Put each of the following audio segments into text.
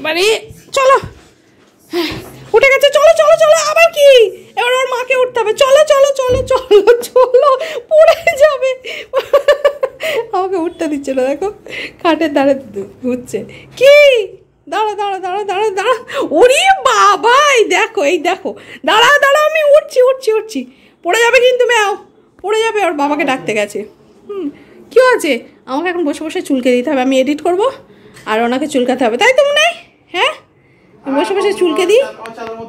বাড়ি, চলো। উঠে গেছে, চলো চলো চলো, আবার কি? এবার ওর মাকে উঠতে হবে। চলো চলো চলো চলো চলো, পড়ে যাবে। আমাকে উঠতে দিচ্ছে না, দেখো। খাটের ধারে ঘুরছে। কি? দাঁড়া দাঁড়া দাঁড়া দাঁড়া দাঁড়া। ওরে বাবা এই দেখো এই দেখো। দাঁড়া দাঁড়া, আমি উঠছি উঠছি উঠছি। পড়ে যাবে কিন্তু, ম্যাও। পড়ে যাবে, ওর বাবাকে ডাকতে গেছে। হুম, কী আছে আমাকে এখন বসে বসে চুলকে দিতে হবে। আমি এডিট করব? আর ওনাকে চুলকাতে হবে। তাই তো মনে হয়? হ্যাঁ? বসে বসে চুলকে দিই।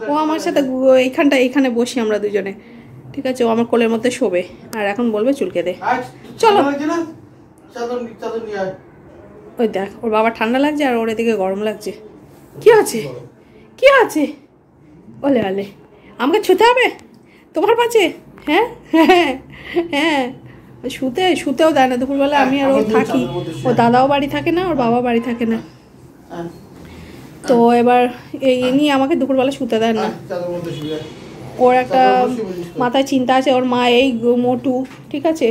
ও আমার সাথে এইখানটা এইখানে বসি আমরা দুজনে। ঠিক আছে ও আমার কোলের মধ্যে শোবে। আর এখন বলবে চুলকে দে। চলো। ওই দেখ ওর বাবা ঠান্ডা লাগছে আর ওর এদিকে গরম লাগছে। কি আছে? কি আছে? ওলে ওলে। আমাকে ছুতে হবে? তোমার পাশে হ্যাঁ? হ্যাঁ হ্যাঁ। শুতে শুতেও দেয় না। দুপুরবেলা আমি আর ও থাকি। ও দাদাও বাড়ি থাকে না ওর বাবা বাড়ি থাকে না। তো এবার এই নিয়ে আমাকে দুপুরবেলা শুতে দেয় না। ওর একটা মাথায় চিন্তা আছে ওর মা এই মোটু ঠিক আছে?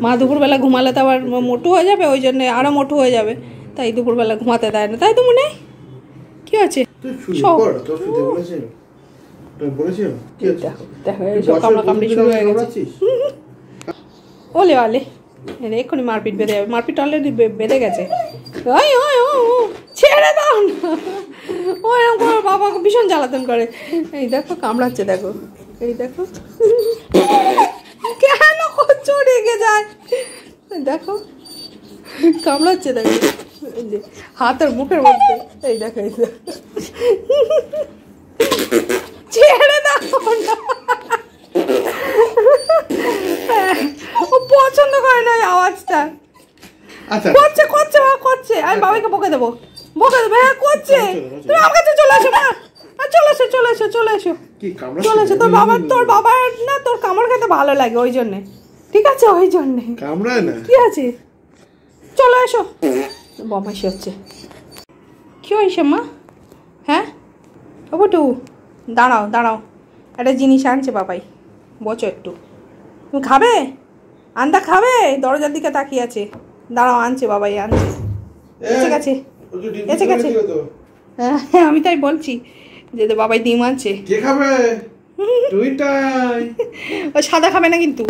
মা দুপুরবেলা ঘুমালে তো আবার মোটু হয়ে যাবে ওই জন্য আরও মোটু হয়ে যাবে। তাই দুপুরবেলা ঘুমাতে দেয় না। তাই তো মনে হয়? কি আছে? দেখো কামড়া কামড়ি শুরু হয়ে গেছে? ওলে ওলে। এক্ষুনি মারপিট বেঁধে যাবে। মারপিট অলরেডি বেঁধে গেছে। ওই ওই, ও ছেড়ে দাও না। ও এরকম করে বাবা ভীষণ জ্বালাতন করে। এই দেখো, কামড়াচ্ছে, দেখো। এই দেখো। কেন করছ? রেগে যায়। দেখো। কামড়াচ্ছে, দেখো। যে হাতের মুখের মধ্যে। এই দেখো এই দেখো। ছেড়ে দাও না ও পছন্দ করে আচ্ছা। করছে করছে মা করছে। আমি বাবাকে বকে দেবো। বকে দেবো হ্যাঁ করছে। তুমি আমার কাছে চলে আসো মা। চলে এসো চলে এসো চলে এসো। চলে এসো। তোর বাবার তোর বাবার না তোর কামড় খেতে ভালো লাগে ওই জন্যে। ঠিক আছে ওই জন্যে। কামড়ায় না? কি আছে? চলে এসো। বমাসি হচ্ছে কি হয়েছে মা? হ্যাঁ? ও বটু দাঁড়াও দাঁড়াও। একটা জিনিস আনছে বাবাই। বচো একটু। তুমি খাবে? আন্দা খাবে? দরজার দিকে তাকিয়ে আছে। দাঁড়াও আনছে বাবাই আনছে। এসে গেছে। এসে গেছে। তো। হ্যাঁ আমি তাই বলছি যে তো বাবাই ডিম আনছে। কে খাবে? ও সাদা খাবে না কিন্তু।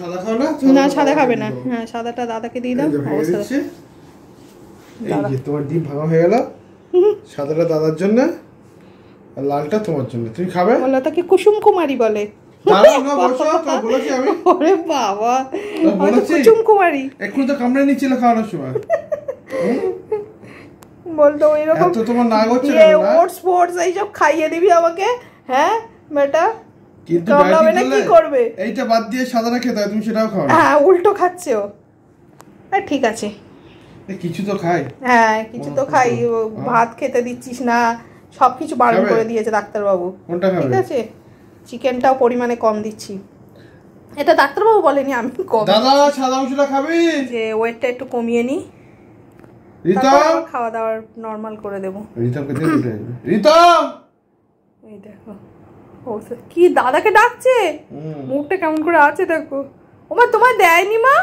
সাদা না? সাদা খাবে না। হ্যাঁ সাদাটা দাদাকে দিয়ে দাও তোমার ডিম ভাঙা হয়ে গেল। সাদাটা দাদার জন্য আর লালটা তোমার জন্য। তুমি খাবে? বলো তাকে কুসুম কুমারী বলে। দাঁড়াও না বসো তোমার বলেছি আমি। ওরে বাবা তো আমি তো বলেছি। কুসুম কুমারী। এখন তো কামড়ে নিচ্ছিল খাওয়ানোর সময়। বলতো এরকম এত তোমার নাগ হচ্ছে ইয়ে কেন, না? ওটস ফোটস এইসব খাইয়ে দিবি আমাকে? হ্যাঁ বেটা? কিন্তু কামড়াবে না কি করবে? এইটা বাদ দিয়ে সাদাটা খেতে হয় তুমি সেটাও খাও হ্যাঁ উল্টো খাচ্ছে ও। ঠিক আছে। কিছু তো খাই। হ্যাঁ কিছু তো খাই। ভাত খেতে দিচ্ছিস না সবকিছু বারণ করে দিয়েছে ডাক্তারবাবু। কোনটা ঠিক আছে? চিকেনটাও পরিমাণে কম দিচ্ছি। এটা ডাক্তারবাবু বলেনি আমি কম দাদা সাদা অংশটা খাবি? যে ওয়েটটা একটু কমিয়ে নিই রিতম? খাওয়া দাওয়া নর্মাল করে দেবো। রিতমকে দিয়ে উঠে রিতম! এই দেখো ও কি দাদাকে ডাকছে? মুখটা কেমন করে আছে দেখো। ওমা তোমার দেয়নি মা?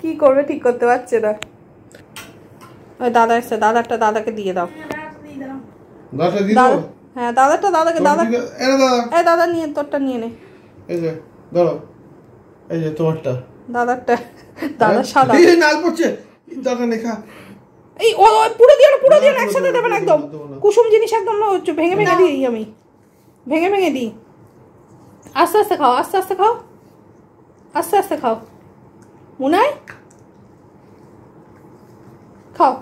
কি করবে ঠিক করতে পারছে না। ওই দাদা এসছে দাদারটা দাদাকে দিয়ে দাও। দাদাটা দিয়ে দাদা দাও হ্যাঁ দাদারটা দাদাকে দাদা এই দাদা। এই দাদা নিয়ে তোরটা নিয়ে নে। এই যে ধরো। এই যে তোমারটা। দাদারটা দাদা সাদা এই নাল পড়ছে। দাদা লেখা। এই ও পুরো দিয়ে না পুরো দিয়ে না একসাথে দেবো দেবেন একদম। কুসুম জিনিস একদম হচ্ছে ভেঙে ভেঙে দিই আমি। ভেঙে ভেঙে দিই। আস্তে আস্তে খাও আস্তে আস্তে খাও। আস্তে আস্তে খাও। মুনাই? খাও।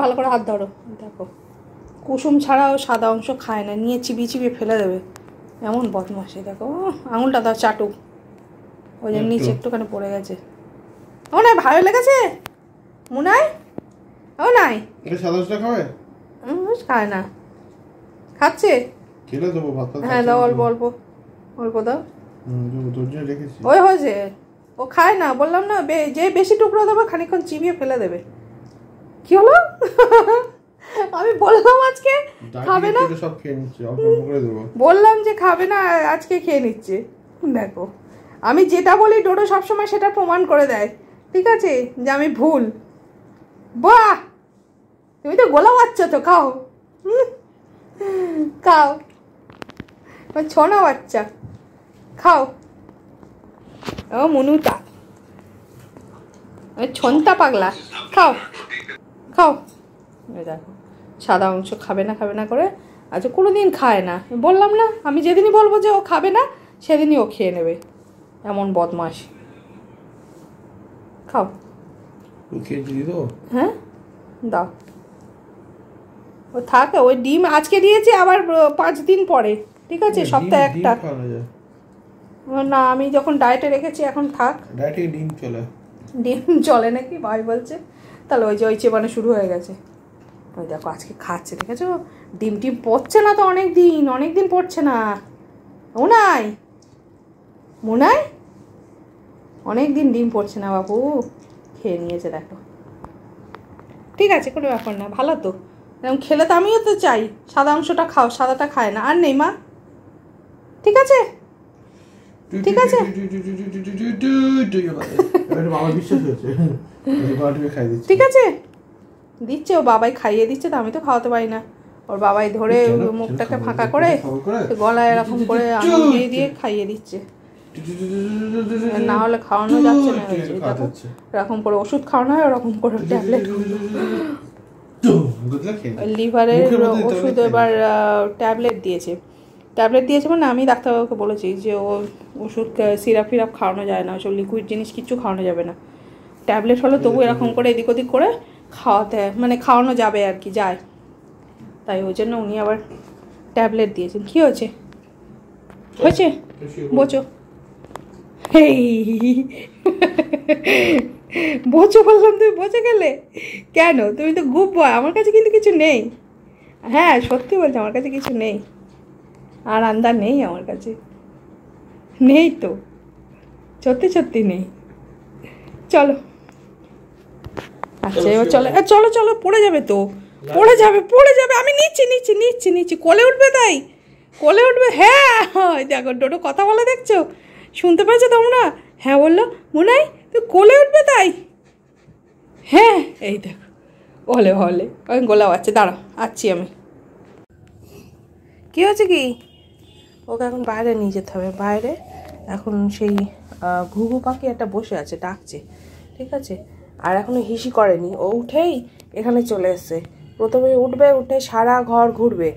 ভালো করে হাত ধরো। দেখো। কুসুম ছাড়াও সাদা অংশ খায় না নিয়ে চিবিয়ে চিবিয়ে ফেলে দেবে। এমন বদমাসি দেখো। আঙুলটা দাও চাটুক। ওই জন্য নিচে একটুখানি পড়ে গেছে। ও নাই ভালো লেগেছে? মুনাই? ও নাই। সাদা খাবে? খায় না। খাচ্ছে? খেলে দেবো ভাত হ্যাঁ দাও অল্প অল্প। অল্প দাও। ওই হয়েছে। ও খায় না বললাম না বে- যে বেশি টুকরো দেবে খানিক্ষণ চিবিয়ে ফেলে দেবে। কি হলো? আমি বললাম আজকে খাবে না? সব খেয়ে নিচ্ছে বললাম যে খাবে না আজকে খেয়ে নিচ্ছে। দেখো আমি যেটা বলি ডোডো সবসময় সেটা প্রমাণ করে দেয়। ঠিক আছে? যে আমি ভুল। বাহ! তুমি তো গোলা বাচ্চা তো খাও? খাও। ছনা বাচ্চা। খাও। ও মনুতা। ওই ছন্তা পাগলা। খাও। খাও। দেখো সাদা অংশ খাবে না খাবে না করে আচ্ছা কোনো দিন খায় না। বললাম না আমি যেদিনই বলব যে ও খাবে না সেদিনই ও খেয়ে নেবে। এমন বদমাস খাও। হ্যাঁ? দাও। ও থাকে ওই ডিম আজকে দিয়েছি আবার পাঁচ দিন পরে। ঠিক আছে সপ্তাহে একটা। না আমি যখন ডায়েটে রেখেছি এখন থাক। ডাইরেক্ট ডিম চলে। ডিম চলে নাকি? ভাই বলছে। তাহলে ওই যে ওই চেবানো শুরু হয়ে গেছে। ওই দেখো আজকে খাচ্ছে ঠিক আছে ডিম টিম পড়ছে না তো অনেক দিন অনেক দিন পড়ছে না। মুনাই মুনাই? অনেক দিন ডিম পড়ছে না বাবু। খেয়ে নিয়েছে দেখো। ঠিক আছে কোনো ব্যাপার না ভালো তো। এরকম খেলে তো আমিও তো চাই সাদা অংশটা খাও সাদাটা খায় না। আর নেই মা? ঠিক আছে? ঠিক আছে। ঠিক আছে? দিচ্ছে ও বাবাই খাইয়ে দিচ্ছে তো আমি তো খাওয়াতে পারি না। ওর বাবাই ধরে মুখটাকে ফাঁকা করে গলায় এরকম করে আঙুল দিয়ে দিয়ে খাইয়ে দিচ্ছে। না হলে খাওয়ানো যাচ্ছে না দেখো, এরকম করে ওষুধ খাওয়ানো হয় ওরকম করে ট্যাবলেট। লিভারের ওষুধ এবার ট্যাবলেট দিয়েছে। ট্যাবলেট দিয়েছে মানে আমি ডাক্তারবাবুকে বলেছি যে ও ওষুধ সিরাপ ফিরাপ খাওয়ানো যায় না ওসব লিকুইড জিনিস কিছু খাওয়ানো যাবে না। ট্যাবলেট হলে তবু এরকম করে এদিক ওদিক করে খাওয়াতে মানে খাওয়ানো যাবে আর কি, যায়। তাই ওই জন্য উনি আবার ট্যাবলেট দিয়েছেন। কী হয়েছে? হয়েছে? বোঝো বোঝো বললাম, তুমি বোঝে গেলে? কেন? তুমি তো গুপ বয় আমার কাছে কিন্তু কিছু নেই। হ্যাঁ সত্যি বলছি, আমার কাছে কিছু নেই। আর আন্দা নেই আমার কাছে? নেই তো। সত্যি সত্যি নেই। চলো। আচ্ছা এবার চলো চলো চলো পড়ে যাবে তো। পড়ে যাবে পড়ে যাবে। আমি নিচ্ছি নিচ্ছি নিচ্ছি নিচ্ছি। কোলে উঠবে তাই? কোলে উঠবে? হ্যাঁ দেখো ডোডো কথা বলে দেখছ? শুনতে পেয়েছ তোমরা? হ্যাঁ বলল মুনাই তুই কোলে উঠবে তাই? হ্যাঁ এই দেখো হলে হলে ওই গোলা আছে দাঁড়াও আসছি আমি। কী হচ্ছে কি? ওকে এখন বাইরে নিয়ে যেতে হবে। বাইরে এখন সেই ঘুঘু পাখি একটা বসে আছে ডাকছে। ঠিক আছে? আর এখনও হিসি করেনি। ও উঠেই এখানে চলে এসছে। প্রথমে উঠবে, উঠে সারা ঘর ঘুরবে।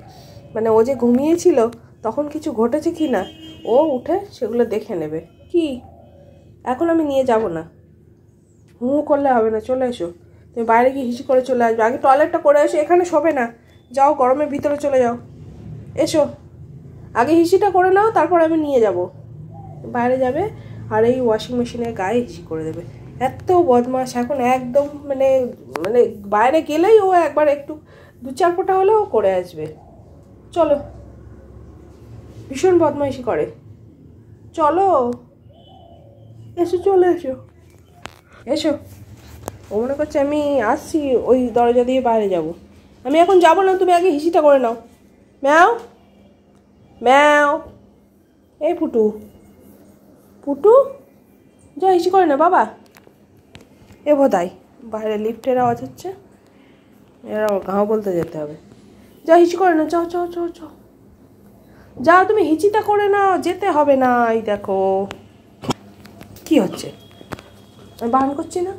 মানে ও যে ঘুমিয়েছিল, তখন কিছু ঘটেছে কি না, ও উঠে সেগুলো দেখে নেবে। কি? এখন আমি নিয়ে যাব না। হু করলে হবে না, চলে এসো। তুমি বাইরে গিয়ে হিসি করে চলে আসবে। আগে টয়লেটটা করে এসো, এখানে শোবে না। যাও, গরমের ভিতরে চলে যাও। এসো। আগে হিসিটা করে নাও, তারপর আমি নিয়ে যাব। বাইরে যাবে আর এই ওয়াশিং মেশিনের গায়ে হিসি করে দেবে। এত বদমাস এখন একদম মানে মানে বাইরে গেলেই ও একবার একটু দু চার ফোঁটা হলেও করে আসবে। চলো, ভীষণ বদমাইশি করে। চলো, এসো, চলে এসো। এসো। ও মনে করছে আমি আসছি, ওই দরজা দিয়ে বাইরে যাব। আমি এখন যাব না, তুমি আগে হিসিটা করে নাও। ম্যাও ম্যাও। এই পুটু পুটু যা হিসি করে না বাবা। এ বোধাই বাইরে লিফটের আওয়াজ হচ্ছে। এরা গাঁ বলতে যেতে হবে। যা হিচি করে না চাও চাও চাও চাও যাও তুমি হিচিটা করে নাও, যেতে হবে না, এই দেখো। কি হচ্ছে? বারণ করছি না?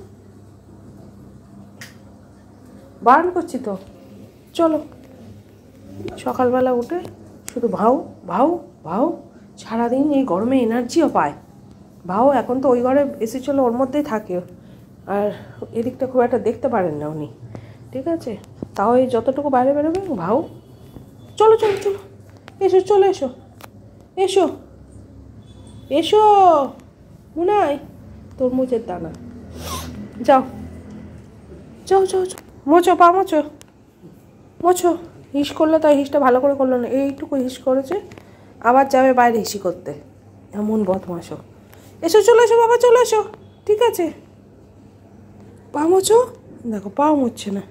বারণ করছি তো। চলো। সকালবেলা উঠে শুধু ভাও ভাও ভাও সারাদিন এই গরমে এনার্জিও পায়। ভাও এখন তো ওই ঘরে এসি চলো ওর মধ্যেই থাকে। আর এদিকটা খুব একটা দেখতে পারেন না উনি। ঠিক আছে? তাও এই যতটুকু বাইরে বেরোবে, ভাও। চলো চলো চলো। এসো, চলে, এসো। এসো। এসো। মুনাই, তরমুজের দানা। যাও। যাও যাও যাও। মোচো পা মোচো মোছো। হিস করল তাই হিসটা ভালো করে করল না। এইটুকু হিস করেছে। আবার যাবে বাইরে হিসি করতে। এমন বদমাসো এসো, চলে, এসো, বাবা, চলে, এসো। ঠিক আছে? পা মোছো? দেখো পা মুছছে না।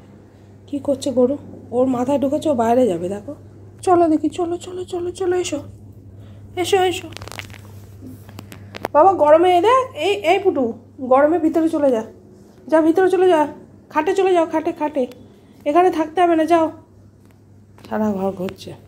কি করছে গরু? ওর মাথায় ঢুকেছে, ও বাইরে যাবে, দেখো। চলো দেখি, চলো চলো চলো চলো, এসো। এসো এসো। বাবা, গরমে এ দেখ, এই এই পুটু, গরমে ভিতরে চলে যা। যা, ভিতরে চলে যা। খাটে চলে যাও, খাটে খাটে। এখানে থাকতে হবে না, যাও। সারা ঘর ঘুরছে।